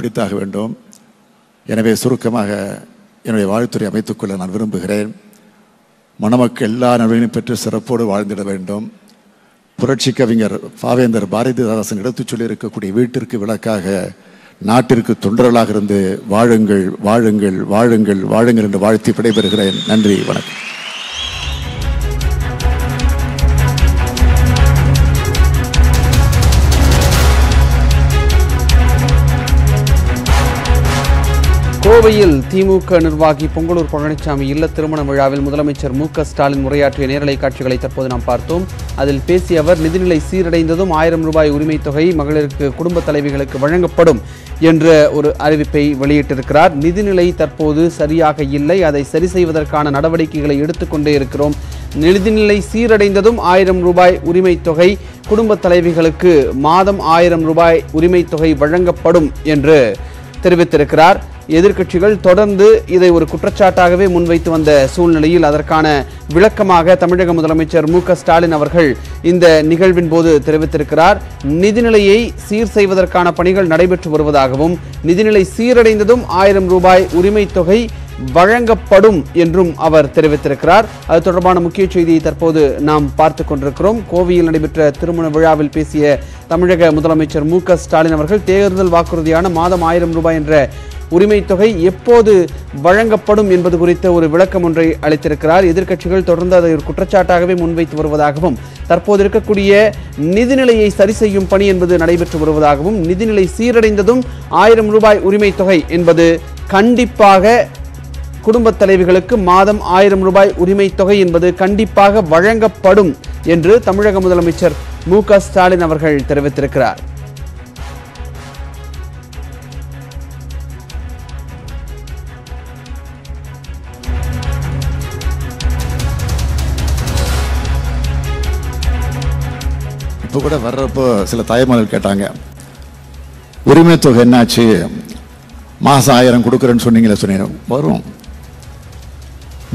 பிடித்தாக வேண்டும். எனவே சுருக்கமாக என்னுடைய வாழ்த்துறை அமைத்துக்கொள்ள நான் விரும்புகிறேன். மணமக்கள் எல்லா நலனையும் பெற்று சிறப்போடு வாழ்ந்திட வேண்டும். புரட்சி கவிஞர் பாவேந்தர் பாரதிதாசன் எடுத்துச் சொல்லியிருக்கக்கூடிய வீட்டிற்கு விளக்காக நாட்டிற்கு தொண்டர்களாக இருந்து வாழுங்கள் வாழுங்கள் வாழுங்கள் வாழுங்கள் என்று வாழ்த்தி விடைபெறுகிறேன். நன்றி வணக்கம். கோவையில் திமுக நிர்வாகி பொங்கலூர் பழனிசாமி இல்ல திருமண விழாவில் முதலமைச்சர் மு ஸ்டாலின் உரையாற்றிய நேரலை காட்சிகளை தற்போது நாம் பார்த்தோம். அதில் பேசிய அவர் நிதிநிலை சீரடைந்ததும் ஆயிரம் ரூபாய் உரிமைத் தொகை மகளிருக்கு குடும்ப தலைவிகளுக்கு வழங்கப்படும் என்ற ஒரு அறிவிப்பை வெளியிட்டிருக்கிறார். நிதிநிலை தற்போது சரியாக இல்லை. அதை சரி செய்வதற்கான நடவடிக்கைகளை எடுத்துக்கொண்டே இருக்கிறோம். நிதிநிலை சீரடைந்ததும் ஆயிரம் ரூபாய் உரிமைத் தொகை குடும்ப தலைவிகளுக்கு மாதம் ஆயிரம் ரூபாய் உரிமைத் தொகை வழங்கப்படும் என்று தெரிவித்திருக்கிறார். எதிர்க்கட்சிகள் தொடர்ந்து இதை ஒரு குற்றச்சாட்டாகவே முன்வைத்து வந்த சூழ்நிலையில் அதற்கான விளக்கமாக தமிழக முதலமைச்சர் மு க ஸ்டாலின் அவர்கள் இந்த நிகழ்வின் போது தெரிவித்திருக்கிறார். நிதிநிலையை சீர் செய்வதற்கான பணிகள் நடைபெற்று வருவதாகவும் நிதிநிலை சீரடைந்ததும் ஆயிரம் ரூபாய் உரிமைத் தொகை வழங்கப்படும் என்றும் அவர் தெரிவித்திருக்கிறார். அது தொடர்பான முக்கிய செய்தியை தற்போது நாம் பார்த்து கொண்டிருக்கிறோம். கோவையில் நடைபெற்ற திருமண விழாவில் பேசிய தமிழக முதலமைச்சர் மு ஸ்டாலின் அவர்கள் தேர்தல் வாக்குறுதியான மாதம் ஆயிரம் ரூபாய் என்ற உரிமை தொகை எப்போது வழங்கப்படும் என்பது குறித்த ஒரு விளக்கம் ஒன்றை அளித்திருக்கிறார். எதிர்க்கட்சிகள் தொடர்ந்து அதை ஒரு குற்றச்சாட்டாகவே முன்வைத்து வருவதாகவும் தற்போது இருக்கக்கூடிய நிதிநிலையை சரி செய்யும் பணி என்பது நடைபெற்று வருவதாகவும் நிதிநிலை சீரடைந்ததும் ஆயிரம் ரூபாய் உரிமை தொகை என்பது கண்டிப்பாக குடும்பத் தலைவிகளுக்கு மாதம் ஆயிரம் ரூபாய் உரிமைத் தொகை என்பது கண்டிப்பாக வழங்கப்படும் என்று தமிழக முதலமைச்சர் மு க ஸ்டாலின் அவர்கள் தெரிவித்திருக்கிறார். இப்போ கூட வர்றப்போ சில தாய்மார்கள் கேட்டாங்க உரிமை தொகை என்னாச்சு? மாதம் ஆயிரம் கொடுக்குறேன்னு சொன்னீங்களே சொன்னீங்க வரும்.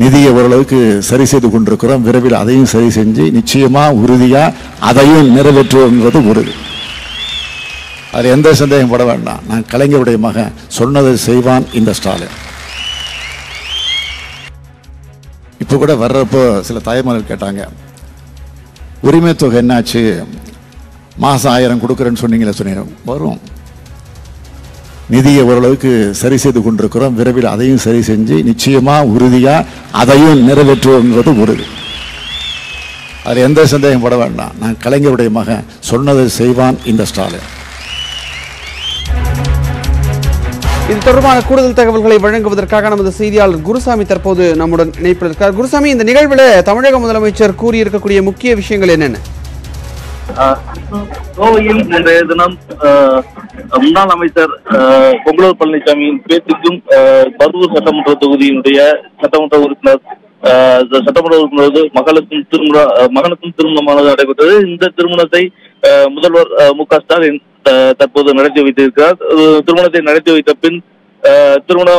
நிதியை ஓரளவுக்கு சரி செய்து கொண்டிருக்கிறோம். விரைவில் அதையும் சரி செஞ்சு நிச்சயமாக உறுதியாக அதையும் நிறைவேற்றுவோங்கிறது உறுதி அதில் எந்த சந்தேகம் பட வேண்டாம். நான் கலைஞருடைய மகன் சொன்னதை செய்வான் இந்த ஸ்டாலின். இப்போ கூட வர்றப்போ சில தாய்மார்கள் கேட்டாங்க உரிமை தொகை என்னாச்சு? மாதம் ஆயிரம் கொடுக்குறேன்னு சொன்னீங்களே சொன்னீங்க வரும். நிதியை ஓரளவுக்கு சரி செய்து கொண்டிருக்கிறோம். விரைவில் அதையும் சரி செஞ்சு நிச்சயமாக உறுதியாக அதையும் நிறைவேற்றுவோங்கிறது உறுதி அதில் எந்த சந்தேகம் பட வேண்டாம். நான் கலைஞருடைய மகன். சொன்னதை செய்வான் இந்த ஸ்டாலின். இது தொடர்பான கூடுதல் தகவல்களை வழங்குவதற்காக நமது செய்தியாளர் குருசாமி தற்போது நம்முடன் இணைப்பில் இருக்கிறார் குருசாமி இந்த நிகழ்வில் தமிழக முதலமைச்சர் கூறியிருக்கக்கூடிய முக்கிய விஷயங்கள் என்னென்ன? கோவையில் இன்றைய தினம் ஆஹ் முன்னாள் அமைச்சர் பொங்கலூர் பழனிசாமியின் பேச்சுக்கும் ஆஹ் பருவூர் சட்டமன்ற தொகுதியினுடைய சட்டமன்ற உறுப்பினர் ஆஹ் சட்டமன்ற உறுப்பினர் மகளுக்கும் திருமண மகனுக்கும் திருமணமானது நடைபெற்றது. இந்த திருமணத்தை முதல்வர் மு க ஸ்டாலின் தற்போது நடத்தி வைத்திருக்கிறார். திருமணத்தை நடத்தி வைத்த பின் திருமண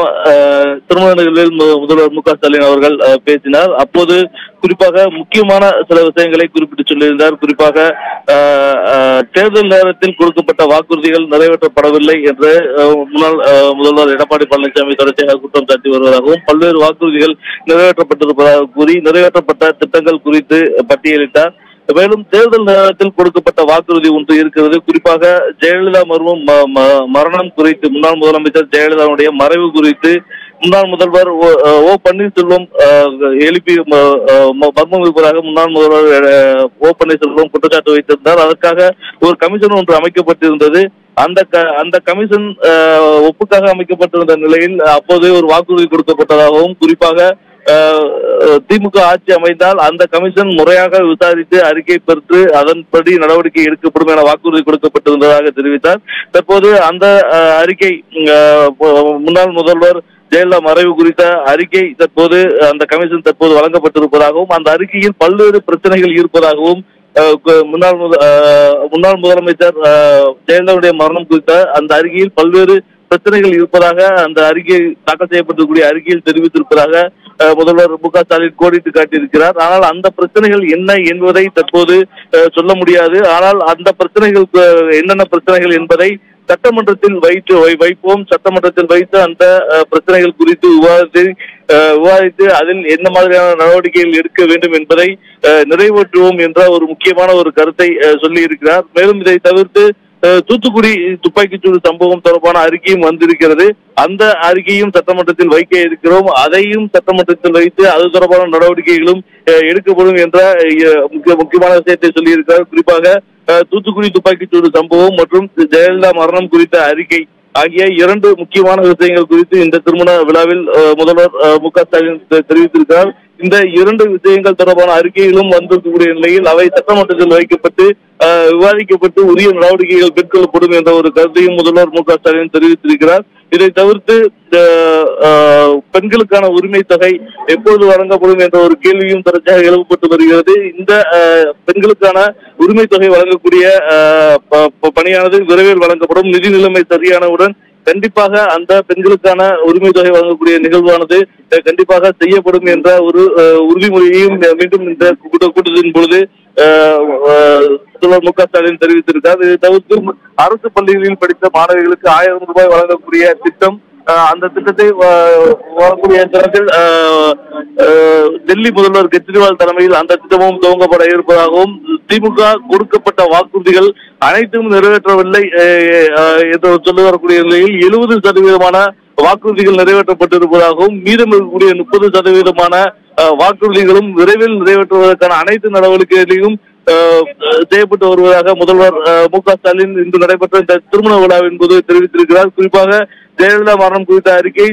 திருமண நிகழ்வில் முதல்வர் மு க ஸ்டாலின் அவர்கள் பேசினார். அப்போது குறிப்பாக முக்கியமான சில விஷயங்களை குறிப்பிட்டு சொல்லியிருந்தார். குறிப்பாக ஆஹ் ஆஹ் தேர்தல் நேரத்தில் கொடுக்கப்பட்ட வாக்குறுதிகள் நிறைவேற்றப்படவில்லை என்று முன்னாள் முதல்வர் எடப்பாடி பழனிசாமி தொடர்ச்சியாக குற்றம் சாட்டி வருவதாகவும் பல்வேறு வாக்குறுதிகள் நிறைவேற்றப்பட்டிருப்பதாக கூறி நிறைவேற்றப்பட்ட திட்டங்கள் குறித்து பட்டியலிட்டார். மேலும் தேர்தல் நேரத்தில் கொடுக்கப்பட்ட வாக்குறுதி ஒன்று இருக்கிறது. குறிப்பாக ஜெயலலிதா மர்மம் மரணம் குறித்து முன்னாள் முதலமைச்சர் ஜெயலலிதாவுடைய மறைவு குறித்து முன்னாள் முதல்வர் ஓ பன்னீர்செல்வம் எழுப்பி ம- மர்மம் இருப்பதாக முன்னாள் முதல்வர் அஹ், ஓ பன்னீர்செல்வம் குற்றச்சாட்டு வைத்திருந்தார். அதற்காக ஒரு கமிஷன் ஒன்று அமைக்கப்பட்டிருந்தது. அந்த க- அந்த கமிஷன் ஒப்புக்காக அமைக்கப்பட்டிருந்த நிலையில் அப்போது ஒரு வாக்குறுதி கொடுக்கப்பட்டதாகவும் குறிப்பாக திமுக ஆட்சி அமைந்தால் அந்த கமிஷன் முறையாக விசாரித்து அறிக்கை பெற்று அதன்படி நடவடிக்கை எடுக்கப்படும் என வாக்குறுதி கொடுக்கப்பட்டிருந்ததாக தெரிவித்தார். தற்போது அந்த அறிக்கை முன்னாள் முதல்வர் ஜெயலலிதா மறைவு குறித்த அறிக்கை தற்போது அந்த கமிஷன் தற்போது வழங்கப்பட்டிருப்பதாகவும் அந்த அறிக்கையில் பல்வேறு பிரச்சனைகள் இருப்பதாகவும் முன்னாள் முன்னாள் முதலமைச்சர் ஜெயலலிதாவுடைய மரணம் குறித்த அந்த அறிக்கையில் பல்வேறு பிரச்சனைகள் இருப்பதாக அந்த அறிக்கை தாக்கல் செய்யப்பட்டிருக்கூடிய அறிக்கையில் தெரிவித்திருப்பதாக முதல்வர் மு க ஸ்டாலின் கோடிட்டு காட்டியிருக்கிறார். ஆனால் அந்த பிரச்சனைகள் என்ன என்பதை தற்போது சொல்ல முடியாது. ஆனால் அந்த பிரச்சனைகள் என்னென்ன பிரச்சனைகள் என்பதை சட்டமன்றத்தில் வைத்து வை- வைப்போம். சட்டமன்றத்தில் வைத்து அந்த பிரச்சனைகள் குறித்து விவாதித்து விவாதித்து அதில் என்ன மாதிரியான நடவடிக்கைகள் எடுக்க வேண்டும் என்பதை நிறைவேற்றுவோம் என்ற ஒரு முக்கியமான ஒரு கருத்தை சொல்லி இருக்கிறார் மேலும் இதை தவிர்த்து தூத்துக்குடி துப்பாக்கிச்சூடு சம்பவம் தொடர்பான அறிக்கையும் வந்திருக்கிறது. அந்த அறிக்கையும் சட்டமன்றத்தில் வைக்க இருக்கிறோம். அதையும் சட்டமன்றத்தில் வைத்து அது தொடர்பான நடவடிக்கைகளும் எடுக்கப்படும் என்ற முக்கிய- முக்கியமான விஷயத்தை சொல்லியிருக்கிறார். குறிப்பாக அஹ், தூத்துக்குடி துப்பாக்கிச்சூடு சம்பவம் மற்றும் ஜெயலலிதா மரணம் குறித்த அறிக்கை ஆகிய இரண்டு முக்கியமான விஷயங்கள் குறித்து இந்த திருமண விழாவில் முதல்வர் மு க ஸ்டாலின் தெரிவித்திருக்கிறார். இந்த இரண்டு விஷயங்கள் தொடர்பான அறிக்கைகளும் வந்திருக்கக்கூடிய நிலையில் அவை சட்டமன்றத்தில் வைக்கப்பட்டு விவாதிக்கப்பட்டு உரிய நடவடிக்கைகள் மேற்கொள்ளப்படும் என்ற ஒரு கருத்தையும் முதல்வர் மு க ஸ்டாலின் தெரிவித்திருக்கிறார். இதை தவிர்த்து பெண்களுக்கான உரிமை தொகை எப்பொழுது வழங்கப்படும் என்ற ஒரு கேள்வியும் தொடர்ச்சியாக எழுப்பப்பட்டு வருகிறது. இந்த பெண்களுக்கான உரிமை தொகை வழங்கக்கூடிய ப- பணியானது விரைவில் வழங்கப்படும். நிதி நிலைமை சரியானவுடன் கண்டிப்பாக அந்த பெண்களுக்கான உரிமை தொகை வழங்கக்கூடிய நிகழ்வானது கண்டிப்பாக செய்யப்படும் என்ற ஒரு அஹ், உறுதிமொழியையும் மீண்டும் இந்த கூட்டத்தின் பொழுது அஹ், முதல்வர் மு க ஸ்டாலின் தெரிவித்திருக்கார் இதை தவிர்த்து அரசு பள்ளிகளில் படித்த மாணவிகளுக்கு ஆயிரம் ரூபாய் வழங்கக்கூடிய திட்டம் அந்த திட்டத்தை வரக்கூடிய வழங்கக்கூடிய டெல்லி முதல்வர் கெஜ்ரிவால் தலைமையில் அந்த திட்டமும் துவங்கப்பட இருப்பதாகவும் திமுக கொடுக்கப்பட்ட வாக்குறுதிகள் அனைத்தும் நிறைவேற்றவில்லை அஹ், என்று சொல்லி வரக்கூடிய நிலையில் எழுபது சதவீதமான வாக்குறுதிகள் நிறைவேற்றப்பட்டிருப்பதாகவும் மீதம் இருக்கக்கூடிய முப்பது சதவீதமான வாக்குறுதிகளும் விரைவில் நிறைவேற்றுவதற்கான அனைத்து நடவடிக்கைகளையும் செய்யப்பட்டு வருவதாக முதல்வர் அஹ், மு க ஸ்டாலின் இன்று நடைபெற்ற இந்த திருமண விழாவின் போது தெரிவித்திருக்கிறார். குறிப்பாக ஜெயலலிதா மரணம் குறித்த அறிக்கை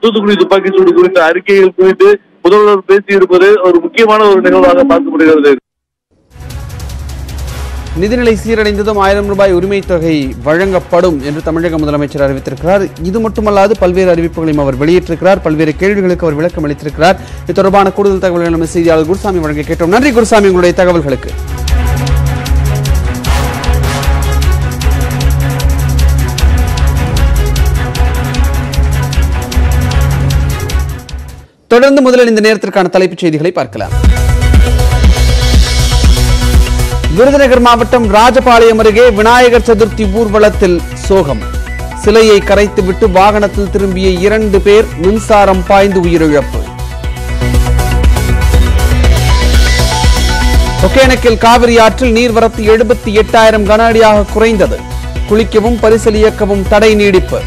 தூத்துக்குடி துப்பாக்கி சூடு குறித்த அறிக்கைகள் குறித்து முதல்வர் பேசியிருப்பது ஒரு முக்கியமான ஒரு நிகழ்வாக பார்க்கப்படுகிறது. நிதிநிலை சீரடைந்ததும் ஆயிரம் ரூபாய் உரிமைத் தொகை வழங்கப்படும் என்று தமிழக முதலமைச்சர் அறிவித்திருக்கிறார். இது மட்டுமல்லாது பல்வேறு அறிவிப்புகளையும் அவர் வெளியிட்டிருக்கிறார். பல்வேறு கேள்விகளுக்கு அவர் விளக்கம் அளித்திருக்கிறார். இது தொடர்பான கூடுதல் தகவல்கள் நம்ம செய்தியாளர் குருசாமி வழங்க கேட்டோம். நன்றி குருசாமி உங்களுடைய தகவல்களுக்கு. தொடர்ந்து முதலில் இந்த நேரத்திற்கான தலைப்புச் செய்திகளை பார்க்கலாம். விருதுநகர் மாவட்டம் ராஜபாளையம் அருகே விநாயகர் சதுர்த்தி ஊர்வலத்தில் சோகம். சிலையை கரைத்துவிட்டு வாகனத்தில் திரும்பிய இரண்டு பேர் மின்சாரம் பாய்ந்து உயிரிழப்பு. ஒகேனக்கில் காவிரி ஆற்றில் நீர்வரத்து எழுபத்தி எட்டாயிரம் கன அடியாக குறைந்தது. குளிக்கவும் பரிசல் இயக்கவும் தடை நீடிப்பு.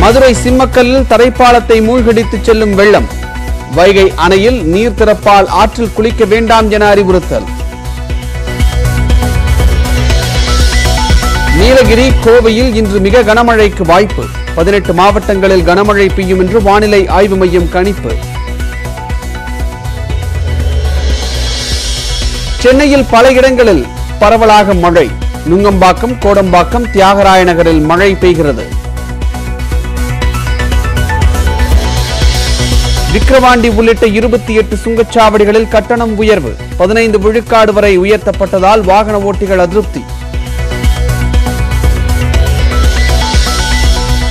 மதுரை சிம்மக்கல்லில் தரைப்பாலத்தை மூழ்கடித்துச் செல்லும் வெள்ளம். வைகை அணையில் நீர் திறப்பால் ஆற்றில் குளிக்க வேண்டாம் என அறிவுறுத்தல். நீலகிரி கோவையில் இன்று மிக கனமழைக்கு வாய்ப்பு. பதினெட்டு மாவட்டங்களில் கனமழை பெய்யும் என்று வானிலை ஆய்வு மையம் கணிப்பு. சென்னையில் பல இடங்களில் பரவலாக மழை. நுங்கம்பாக்கம் கோடம்பாக்கம் தியாகராய நகரில் மழை பெய்கிறது. விக்கிரவாண்டி உள்ளிட்ட இருபத்தி எட்டு சுங்கச்சாவடிகளில் கட்டணம் உயர்வு. பதினைந்து விழுக்காடு வரை உயர்த்தப்பட்டதால் வாகன ஓட்டிகள் அதிருப்தி.